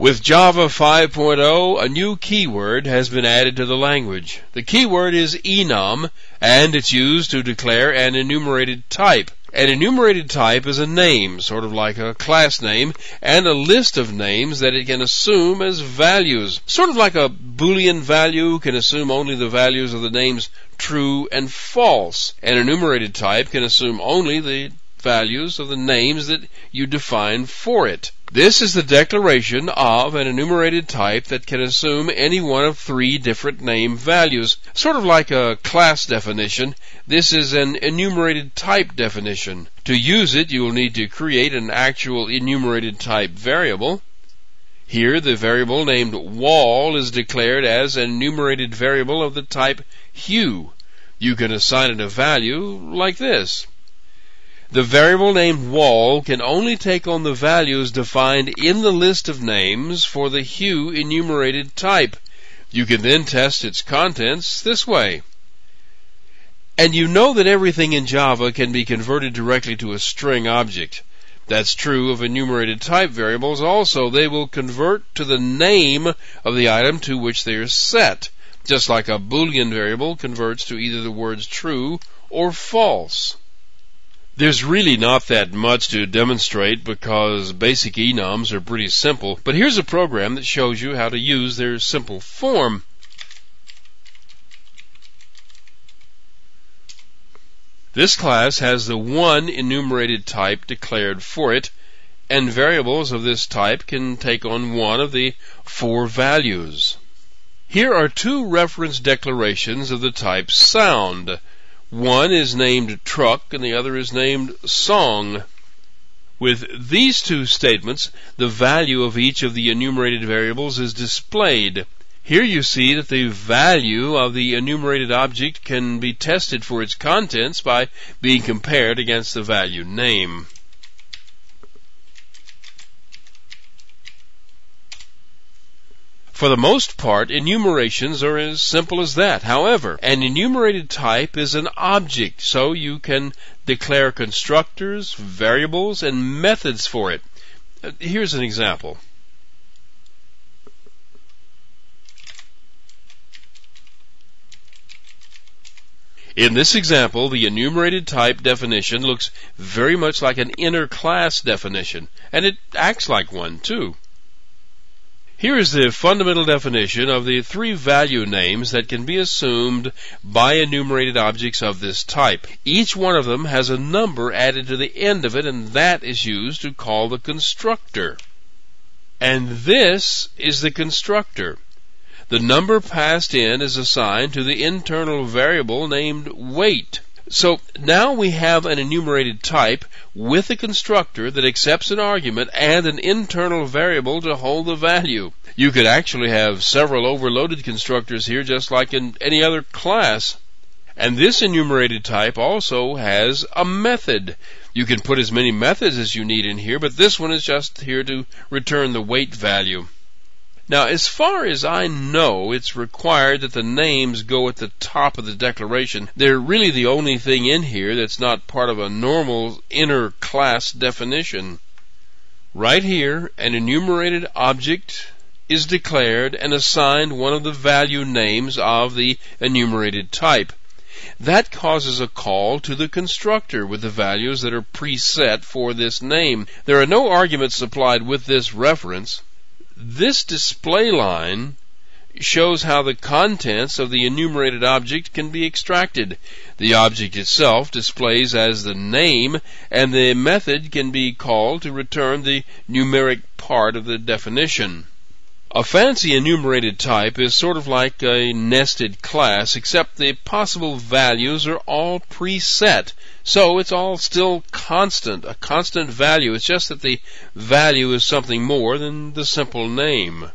With Java 5.0, a new keyword has been added to the language. The keyword is enum, and it's used to declare an enumerated type. An enumerated type is a name, sort of like a class name, and a list of names that it can assume as values. Sort of like a Boolean value can assume only the values of the names true and false. An enumerated type can assume only the values of the names that you define for it. This is the declaration of an enumerated type that can assume any one of three different name values. Sort of like a class definition, this is an enumerated type definition. To use it, you will need to create an actual enumerated type variable. Here, the variable named wall is declared as an enumerated variable of the type hue. You can assign it a value like this. The variable named wall can only take on the values defined in the list of names for the hue enumerated type. You can then test its contents this way. And you know that everything in Java can be converted directly to a string object. That's true of enumerated type variables also. They will convert to the name of the item to which they are set, just like a Boolean variable converts to either the words true or false. There's really not that much to demonstrate because basic enums are pretty simple, but here's a program that shows you how to use their simple form. This class has the one enumerated type declared for it, and variables of this type can take on one of the four values. Here are two reference declarations of the type sound. One is named truck and the other is named song. With these two statements, the value of each of the enumerated variables is displayed. Here you see that the value of the enumerated object can be tested for its contents by being compared against the value name. For the most part, enumerations are as simple as that. However, an enumerated type is an object, so you can declare constructors, variables, and methods for it. Uh, here's an example. In this example, the enumerated type definition looks very much like an inner class definition, and it acts like one too. Here is the fundamental definition of the three value names that can be assumed by enumerated objects of this type. Each one of them has a number added to the end of it, and that is used to call the constructor. And this is the constructor. The number passed in is assigned to the internal variable named weight. So now we have an enumerated type with a constructor that accepts an argument and an internal variable to hold the value. You could actually have several overloaded constructors here just like in any other class. And this enumerated type also has a method. You can put as many methods as you need in here, but this one is just here to return the weight value. Now, as far as I know, it's required that the names go at the top of the declaration. They're really the only thing in here that's not part of a normal inner class definition. Right here, an enumerated object is declared and assigned one of the value names of the enumerated type. That causes a call to the constructor with the values that are preset for this name. There are no arguments supplied with this reference. This display line shows how the contents of the enumerated object can be extracted. The object itself displays as the name, and the method can be called to return the numeric part of the definition. A fancy enumerated type is sort of like a nested class, except the possible values are all preset. So it's all still constant, a constant value. It's just that the value is something more than the simple name.